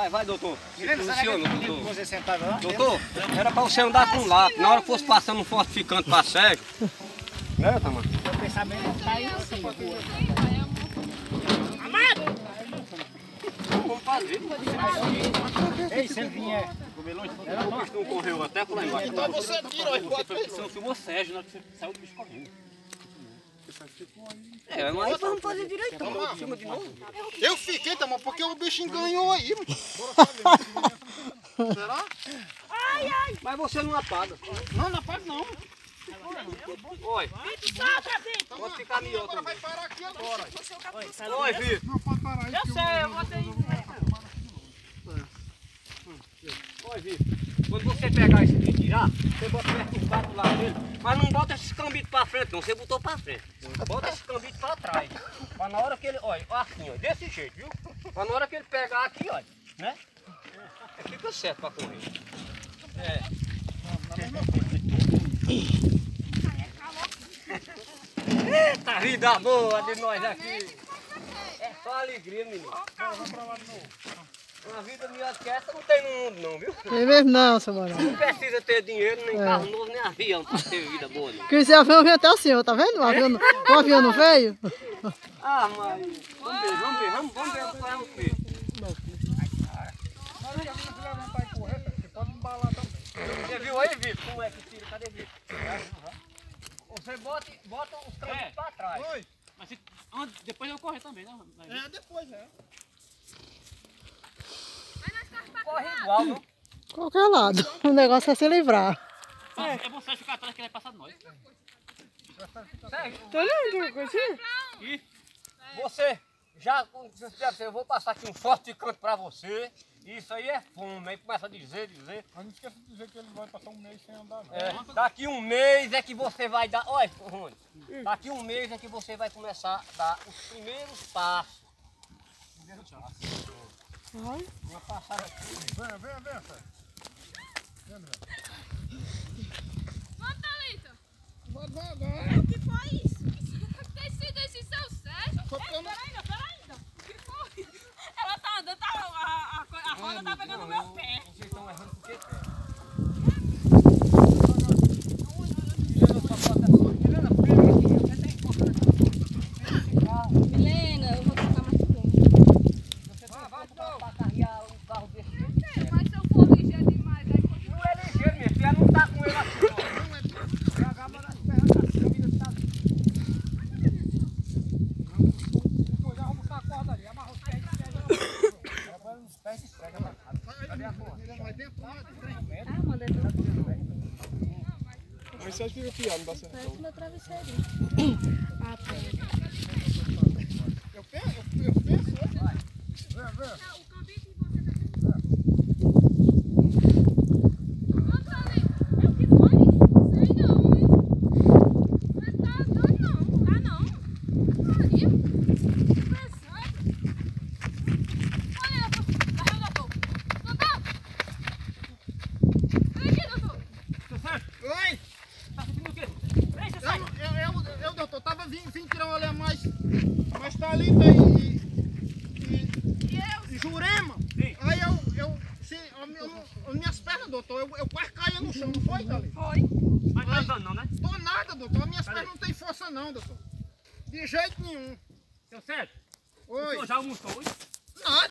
Vai, vai, doutor. Funciona, doutor. Você sentado lá? Doutor, era pra você andar com um lápis. Na hora que fosse passando um fortificante pra cego. É, Tamar? O pensamento tá aí assim. Vamos fazer. Ei, se ele vier. O bicho não correu até por lá embaixo. Então você tira, ó. Você não filmou Sérgio, na hora que você saiu do bicho correndo. É, mas vamos fazer direito. Então, chama de novo. Eu fiquei, tá, mas porque o bicho enganhou aí. Será? Mas você não apaga. Não, não faz não. Oi. Pode ficar melhor Agora vai também. parar aqui agora. Oi, Vitor. Não, pode parar aí. Eu sei, eu botei. Oi, Vitor. Quando você pegar esse aqui e tirar, você bota perto do papo lá dele. Mas não bota esse cambitos pra frente, não. Você botou pra frente. Bota esse cambitos pra trás. Pra na hora que ele. Olha, assim, ó. Desse jeito, viu? Pra na hora que ele pegar aqui, olha. Né? É, fica certo pra correr. É. Eita vida boa de nós aqui. É só alegria, menino. Uma vida melhor que essa não tem no mundo não, viu? Tem mesmo não, seu Moral. Não precisa ter dinheiro, nem É. carro novo, nem avião pra ter vida boa. Não. Porque esse avião vem até o senhor, tá vendo? O avião, o avião não veio? Ah, mas vamos ver, vamos ver, vamos, vamos ver, vamos ver. Você viu aí, Vitor, como é que tira? Cadê Vitor? Você bota, bota os campos É. pra trás. Oi. Mas se, depois eu vou correr também, né? É, depois, é. Corre igual, não? Qualquer lado. O negócio é se livrar. É, é Sérgio ficar atrás que ele vai passar de nós. Tá olhando coisinha? E você, já, eu vou passar aqui um fortificante pra você. Isso aí é fumo, aí começa a dizer, dizer. Mas não esqueça de dizer que ele vai passar um mês sem andar, não. É, daqui um mês é que você vai dar. Olha, Rony, daqui um mês é que você vai começar a dar os primeiros passos. Vai. Uma passada aqui. Venha, venha, venha, Sérgio. Ô, Thalita, Vai devagar. o que foi isso? Tem sido esse seu Sérgio? Porque eu não- Peraí, peraí. O que foi? Ela tá andando, tá, a, a, a, roda tá pegando no meu pé. Vocês estão errando porque quer. Helena, eu vou tocar mais tempo. Pra carregar um carro desse jeito. Mas se eu for ligeiro demais, aí continua. Não é ligeiro, minha filha, não tá com ele assim, ó. Pegava nas pernas da câmera, tá Depois já arruma a corda ali, amarra os pés e pega. Agora nos pés e prega na cara. Cadê Ah, mandei pra Mas Sérgio fica piando, dá certo. Parece meu travesseirinho. Ah, pera. Eu penso, eu, penso. Venha, venha. O caminho que você tá Ô, Thalita, o que foi? Sei não, hein? Não tá andando não, tá não. Maria, que pressão. Olha, doutor. Cadê o doutor? Doutor! Vem aqui, doutor. Oi! Tá sentindo o quê? Ei, seu Eu, Sérgio! eu, eu, eu, doutor, tava vindo, vim tirar uma olhar mais, Thalita e, e, E eu? e Jurema. Sim. Aí eu, eu, se, eu, eu, as minhas pernas, doutor, eu, eu quase caía no chão, não foi, Thalita? Foi. Mas não tá andando não, né? Tô nada, doutor, as minhas Cadê? pernas não tem força não, doutor. De jeito nenhum. Seu Sérgio, o Oi. senhor já almoçou hoje? Nada.